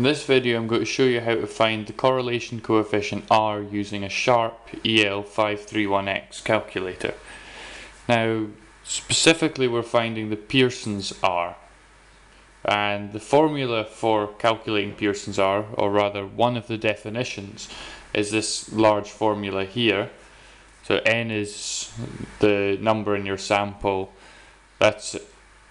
In this video I'm going to show you how to find the correlation coefficient R using a Sharp EL531X calculator. Now specifically we're finding the Pearson's R and the formula for calculating Pearson's R or rather one of the definitions is this large formula here. So n is the number in your sample that's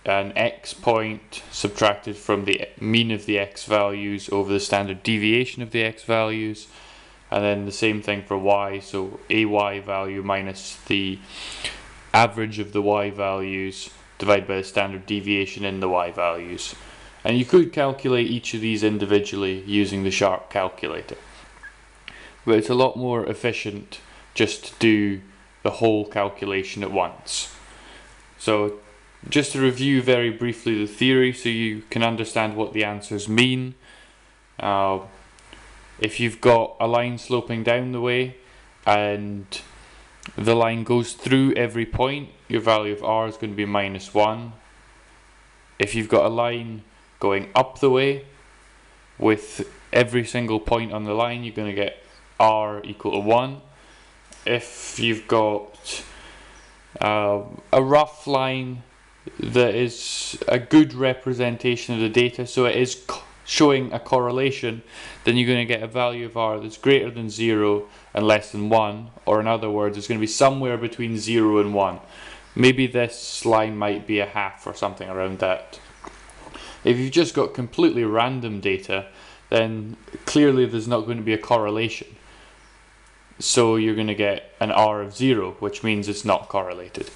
an x point subtracted from the mean of the x values over the standard deviation of the x values and then the same thing for y so a y value minus the average of the y values divided by the standard deviation in the y values. And you could calculate each of these individually using the sharp calculator. But it's a lot more efficient just to do the whole calculation at once. So just to review very briefly the theory so you can understand what the answers mean. Uh, if you've got a line sloping down the way and the line goes through every point, your value of r is going to be minus 1. If you've got a line going up the way with every single point on the line, you're going to get r equal to 1. If you've got uh, a rough line that is a good representation of the data, so it is showing a correlation, then you're going to get a value of r that's greater than 0 and less than 1, or in other words, it's going to be somewhere between 0 and 1. Maybe this line might be a half or something around that. If you've just got completely random data, then clearly there's not going to be a correlation. So you're going to get an r of 0, which means it's not correlated.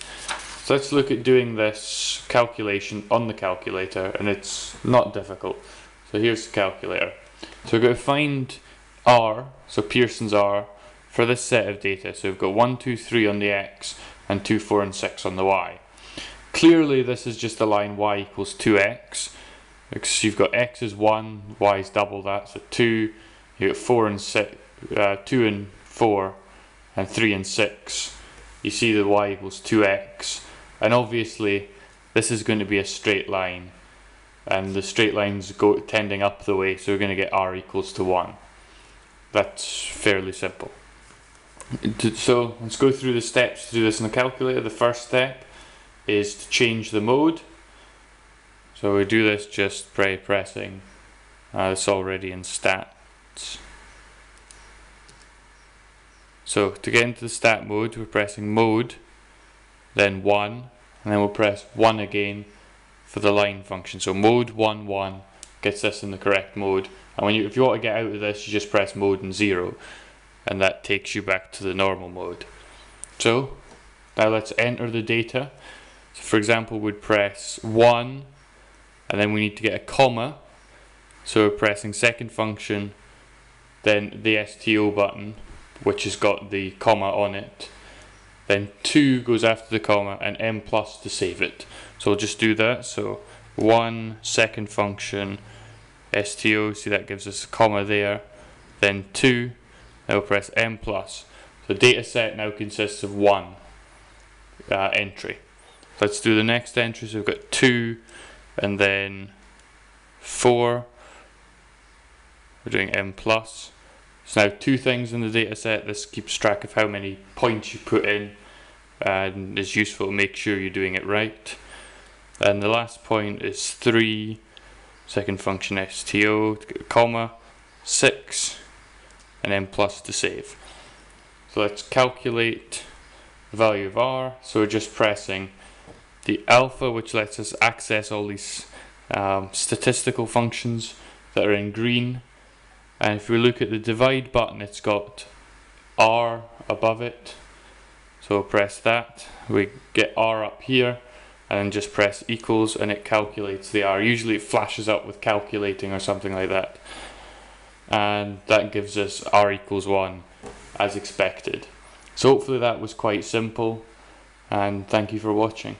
So let's look at doing this calculation on the calculator and it's not difficult. So here's the calculator. So we're going to find R, so Pearson's R, for this set of data. So we've got 1, 2, 3 on the X and 2, 4 and 6 on the Y. Clearly this is just a line Y equals 2X because you've got X is 1, Y is double that, so 2, you got 4 and 6, uh, 2 and 4 and 3 and 6. You see the Y equals 2X and obviously this is going to be a straight line. And the straight lines go tending up the way so we're going to get r equals to 1 that's fairly simple. So let's go through the steps to do this. In the calculator the first step is to change the mode. So we do this just by pressing uh, it's already in stats. So to get into the stat mode we're pressing mode then 1 and then we'll press 1 again for the line function. So mode 1 1 gets this in the correct mode. And when you, if you want to get out of this, you just press mode and 0 and that takes you back to the normal mode. So now let's enter the data. So for example, we'd press 1 and then we need to get a comma. So we're pressing second function, then the STO button, which has got the comma on it then 2 goes after the comma and m plus to save it. So we'll just do that. So 1 second function sto, see that gives us a comma there, then 2, now we'll press m plus. The data set now consists of 1 uh, entry. Let's do the next entry, so we've got 2 and then 4, we're doing m plus. So now two things in the data set, this keeps track of how many points you put in and is useful to make sure you're doing it right. And the last point is 3, second function sto, comma, 6, and then plus to save. So let's calculate the value of r. So we're just pressing the alpha, which lets us access all these um, statistical functions that are in green and if we look at the divide button it's got R above it. So press that. We get R up here and just press equals and it calculates the R. Usually it flashes up with calculating or something like that. And that gives us R equals 1 as expected. So hopefully that was quite simple. And thank you for watching